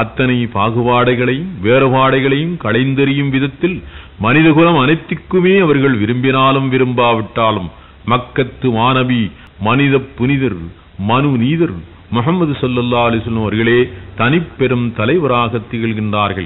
அத்தனை பாகுபாடுகளையும் வேறுபாடுகளையும் களைந்தெறியும் விதத்தில் மனிதகுலம் அனைத்துக்குமே அவர்கள் விரும்பினாலும் விரும்பாவிட்டாலும் மக்கத்து மாணவி மனித புனிதர் மனு நீதர் முகமது சல்லல்லா அலிஸ்லம் அவர்களே தனிப்பெரும் தலைவராக திகழ்கின்றார்கள்.